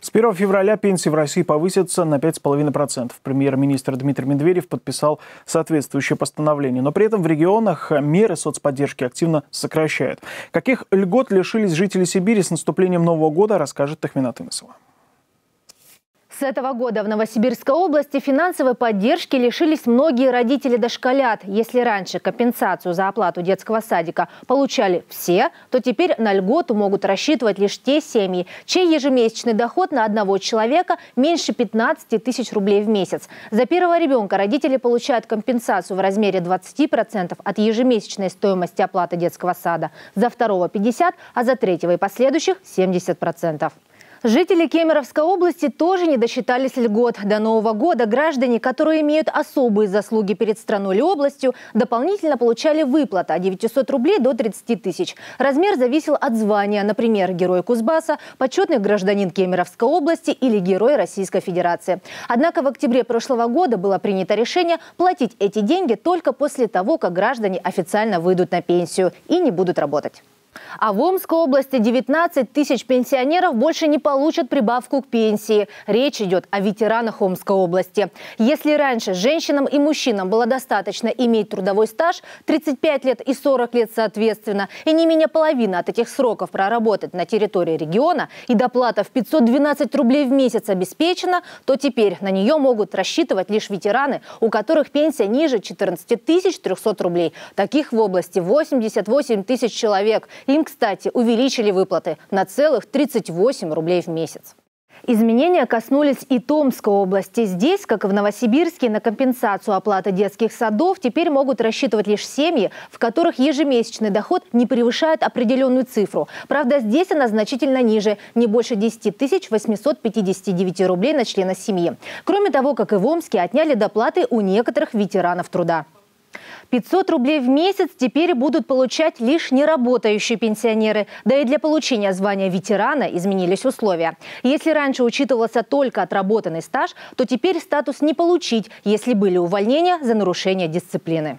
С 1 февраля пенсии в России повысятся на 5,5%. Премьер-министр Дмитрий Медведев подписал соответствующее постановление. Но при этом в регионах меры соцподдержки активно сокращают. Каких льгот лишились жители Сибири с наступлением Нового года, расскажет Тахминат Имысова. С этого года в Новосибирской области финансовой поддержки лишились многие родители дошколят. Если раньше компенсацию за оплату детского садика получали все, то теперь на льготу могут рассчитывать лишь те семьи, чей ежемесячный доход на одного человека меньше 15 тысяч рублей в месяц. За первого ребенка родители получают компенсацию в размере 20% от ежемесячной стоимости оплаты детского сада, за второго 50%, а за третьего и последующих 70%. Жители Кемеровской области тоже не досчитались льгот. До Нового года граждане, которые имеют особые заслуги перед страной или областью, дополнительно получали выплаты от 900 рублей до 30 тысяч. Размер зависел от звания, например, герой Кузбасса, почетный гражданин Кемеровской области или герой Российской Федерации. Однако в октябре прошлого года было принято решение платить эти деньги только после того, как граждане официально выйдут на пенсию и не будут работать. А в Омской области 19 тысяч пенсионеров больше не получат прибавку к пенсии. Речь идет о ветеранах Омской области. Если раньше женщинам и мужчинам было достаточно иметь трудовой стаж 35 лет и 40 лет соответственно, и не менее половины от этих сроков проработать на территории региона, и доплата в 512 рублей в месяц обеспечена, то теперь на нее могут рассчитывать лишь ветераны, у которых пенсия ниже 14 300 рублей. Таких в области 88 тысяч человек. Им, кстати, увеличили выплаты на целых 38 рублей в месяц. Изменения коснулись и Томской области. Здесь, как и в Новосибирске, на компенсацию оплаты детских садов теперь могут рассчитывать лишь семьи, в которых ежемесячный доход не превышает определенную цифру. Правда, здесь она значительно ниже, не больше 10 859 рублей на члена семьи. Кроме того, как и в Омске, отняли доплаты у некоторых ветеранов труда. 500 рублей в месяц теперь будут получать лишь неработающие пенсионеры. Да и для получения звания ветерана изменились условия. Если раньше учитывался только отработанный стаж, то теперь статус не получить, если были увольнения за нарушение дисциплины.